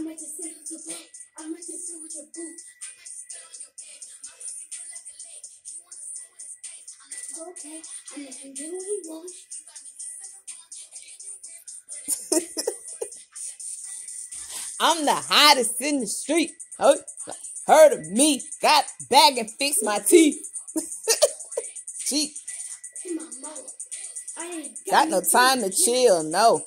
I might just sit on your back. I might just sit with your boo. Okay, I let him do what he wants. I'm the hottest in the street. Heard, heard of me. Got bag and fix my teeth. Cheap. To my mama. I ain't Got no time to chill. No.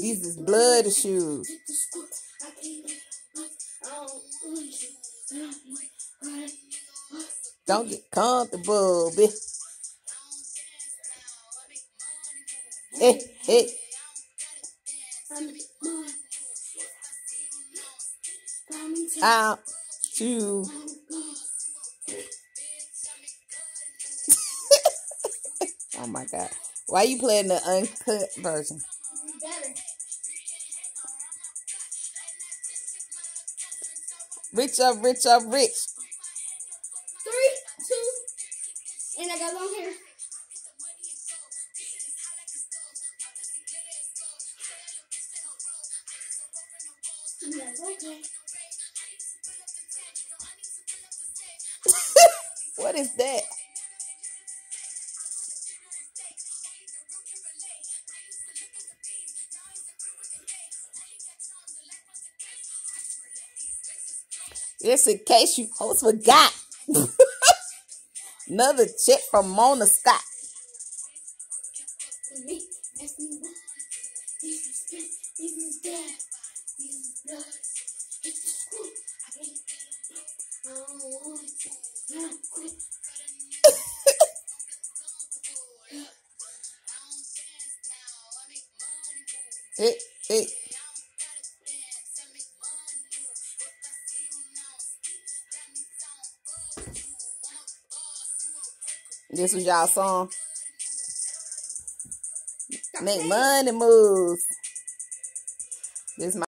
These is blood shoes. Don't get comfortable, bitch. Hey, hey. Find me time. Out to. oh my god. Why you playing the uncut version? Rich up, rich up, rich. Three, two, and I got long hair. I'm like, okay. What is that? Just in case you host forgot. Another check from Mona Scott. For me, This was y'all song. Make money moves. This my